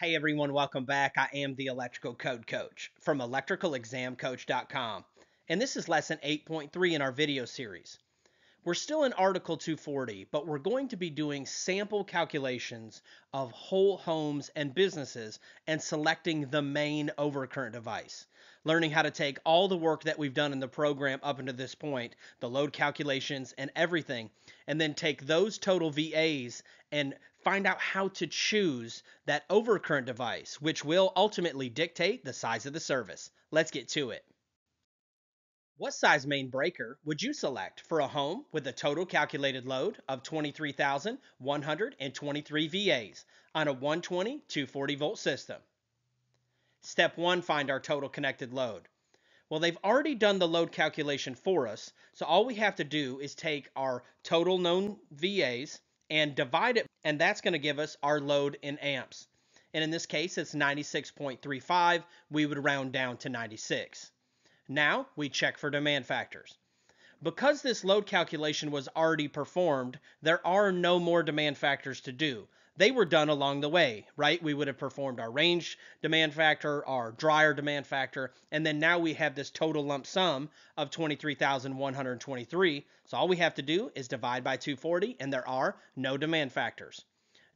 Hey everyone, welcome back. I am the Electrical Code Coach from electricalexamcoach.com, and this is lesson 8.3 in our video series. We're still in Article 240, but we're going to be doing sample calculations of whole homes and businesses and selecting the main overcurrent device. Learning how to take all the work that we've done in the program up until this point, the load calculations and everything, and then take those total VAs and find out how to choose that overcurrent device, which will ultimately dictate the size of the service. Let's get to it. What size main breaker would you select for a home with a total calculated load of 23,123 VAs on a 120 240 volt system? Step 1 find our total connected load. Well, they've already done the load calculation for us, so all we have to do is take our total known VAs and divide it, and that's going to give us our load in amps. And in this case, it's 96.35. We would round down to 96. Now we check for demand factors. Because this load calculation was already performed, there are no more demand factors to do. They were done along the way, right? We would have performed our range demand factor, our dryer demand factor, and then now we have this total lump sum of 23,123. So all we have to do is divide by 240 and there are no demand factors.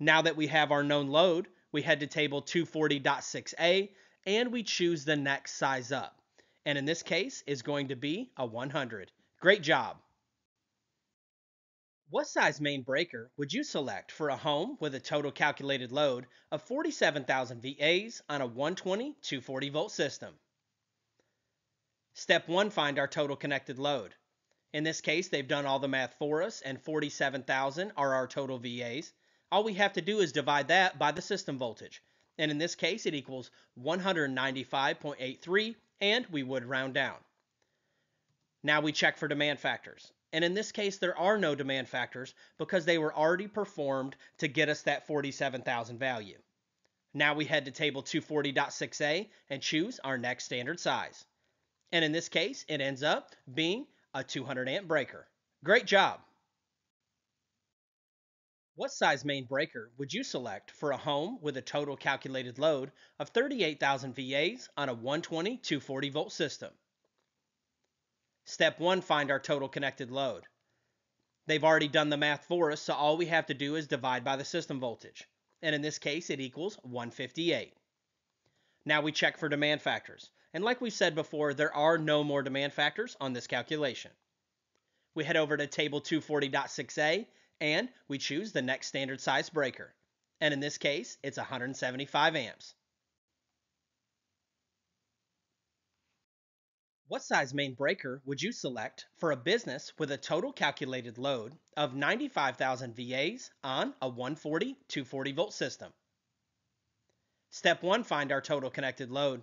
Now that we have our known load, we head to table 240.6a and we choose the next size up and in this case is going to be a 100. Great job. What size main breaker would you select for a home with a total calculated load of 47,000 VAs on a 120 240 volt system? Step 1 find our total connected load. In this case, they've done all the math for us and 47,000 are our total VAs. All we have to do is divide that by the system voltage. And in this case, it equals 195.83 and we would round down. Now we check for demand factors. And in this case, there are no demand factors because they were already performed to get us that 47,000 value. Now we head to table 240.6a and choose our next standard size. And in this case, it ends up being a 200 amp breaker. Great job! What size main breaker would you select for a home with a total calculated load of 38,000 VAs on a 120 240 volt system? Step 1 find our total connected load. They've already done the math for us, so all we have to do is divide by the system voltage. And in this case, it equals 158. Now we check for demand factors. And like we said before, there are no more demand factors on this calculation. We head over to table 240.6a and we choose the next standard size breaker. And in this case, it's 175 amps. What size main breaker would you select for a business with a total calculated load of 95,000 VAs on a 140 240 volt system? Step 1 find our total connected load.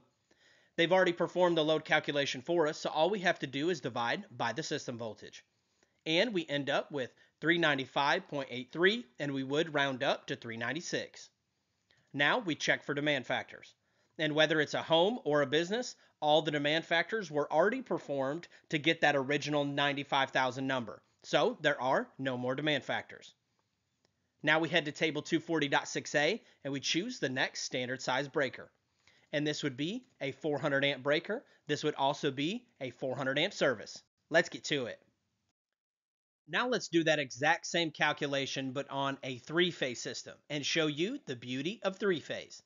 They've already performed the load calculation for us, so all we have to do is divide by the system voltage. And we end up with 395.83, and we would round up to 396. Now we check for demand factors. And whether it's a home or a business, all the demand factors were already performed to get that original 95,000 number. So there are no more demand factors. Now we head to table 240.6a and we choose the next standard size breaker. And this would be a 400 amp breaker. This would also be a 400 amp service. Let's get to it. Now let's do that exact same calculation but on a three-phase system and show you the beauty of three-phase.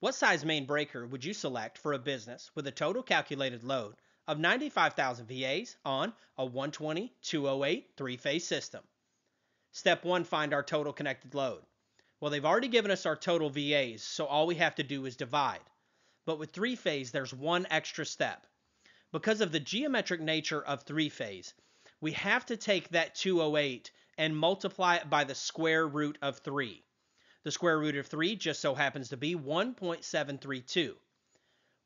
What size main breaker would you select for a business with a total calculated load of 95,000 VAs on a 120 208 three-phase system? Step 1 find our total connected load. Well, they've already given us our total VAs, so all we have to do is divide. But with three-phase, there's one extra step. Because of the geometric nature of three-phase, we have to take that 208 and multiply it by the square root of 3. The square root of 3 just so happens to be 1.732.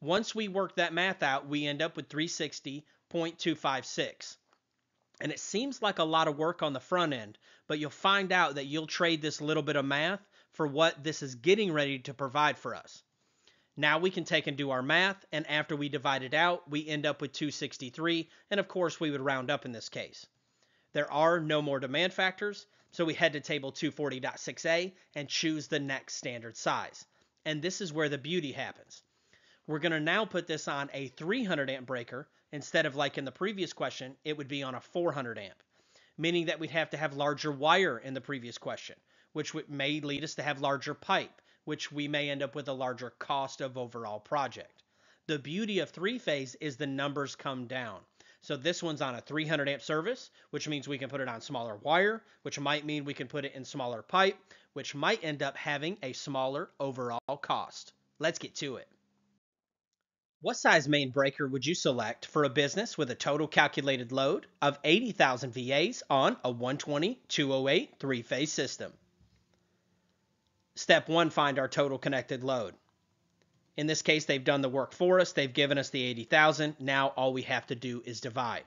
Once we work that math out, we end up with 360.256. And it seems like a lot of work on the front end, but you'll find out that you'll trade this little bit of math for what this is getting ready to provide for us. Now we can take and do our math, and after we divide it out, we end up with 263, and of course we would round up in this case. There are no more demand factors, so we head to table 240.6a and choose the next standard size. and this is where the beauty happens. We're going to now put this on a 300 amp breaker instead of like in the previous question, it would be on a 400 amp, meaning that we'd have to have larger wire in the previous question, which may lead us to have larger pipe, which we may end up with a larger cost of overall project. The beauty of three phase is the numbers come down. So this one's on a 300 amp service, which means we can put it on smaller wire, which might mean we can put it in smaller pipe, which might end up having a smaller overall cost. Let's get to it. What size main breaker would you select for a business with a total calculated load of 80,000 VAs on a 120 208 three phase system? Step one, find our total connected load. In this case, they've done the work for us. They've given us the 80,000. Now all we have to do is divide.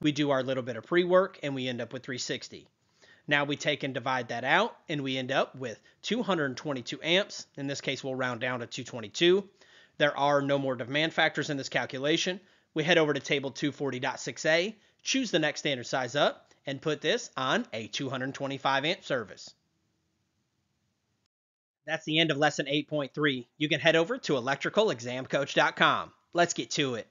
We do our little bit of pre-work and we end up with 360. Now we take and divide that out and we end up with 222 amps. In this case, we'll round down to 222. There are no more demand factors in this calculation. We head over to table 240.6a, choose the next standard size up, and put this on a 225 amp service. That's the end of lesson 8.3. You can head over to electricalexamcoach.com. Let's get to it.